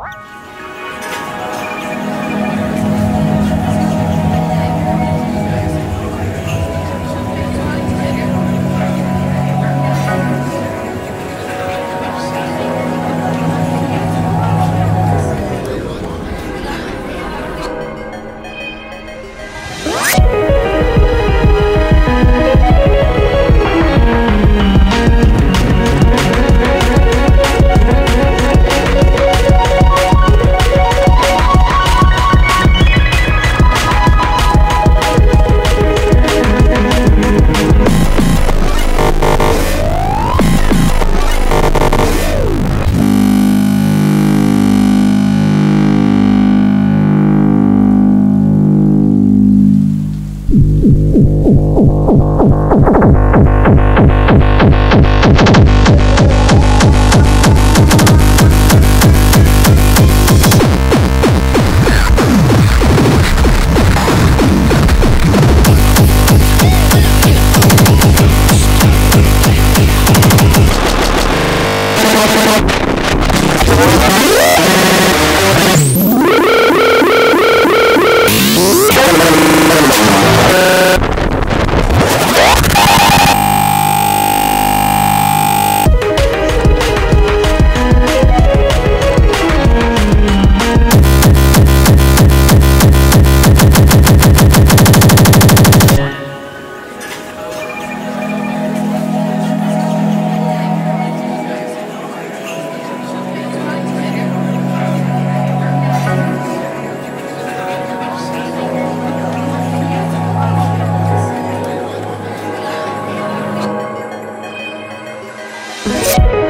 you you Bye.